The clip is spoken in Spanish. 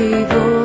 perdido.